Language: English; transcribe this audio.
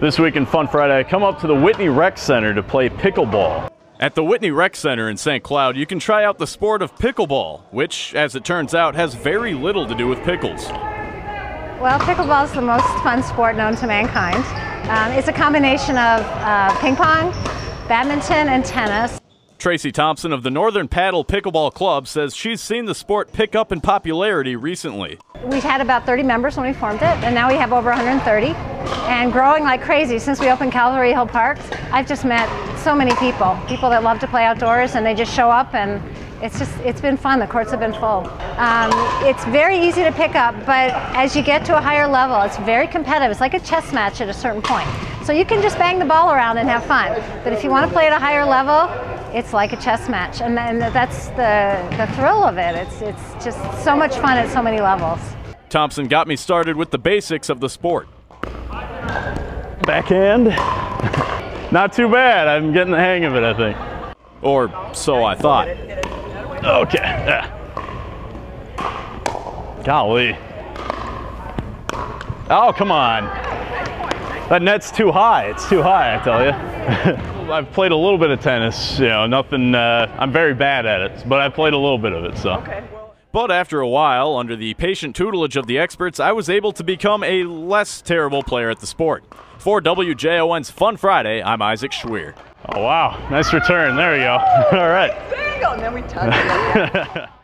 This week in Fun Friday, I come up to the Whitney Rec Center to play pickleball. At the Whitney Rec Center in St. Cloud, you can try out the sport of pickleball, which, as it turns out, has very little to do with pickles. Well, pickleball is the most fun sport known to mankind. Um, it's a combination of uh, ping pong, badminton, and tennis. Tracy Thompson of the Northern Paddle Pickleball Club says she's seen the sport pick up in popularity recently. We had about 30 members when we formed it, and now we have over 130 and growing like crazy since we opened Calvary Hill Parks. I've just met so many people, people that love to play outdoors and they just show up and it's just, it's been fun. The courts have been full. Um, it's very easy to pick up, but as you get to a higher level, it's very competitive. It's like a chess match at a certain point. So you can just bang the ball around and have fun. But if you want to play at a higher level, it's like a chess match. And, and that's the, the thrill of it. It's, it's just so much fun at so many levels. Thompson got me started with the basics of the sport. Backhand. Not too bad. I'm getting the hang of it, I think. Or so I thought. Okay. Yeah. Golly. Oh, come on. That net's too high. It's too high, I tell you. I've played a little bit of tennis. You know, nothing. Uh, I'm very bad at it, but I played a little bit of it. So. Okay. But after a while, under the patient tutelage of the experts, I was able to become a less terrible player at the sport. For WJON's Fun Friday, I'm Isaac Schweer. Oh, wow. Nice return. There we go. All right. Single, and then we touch it.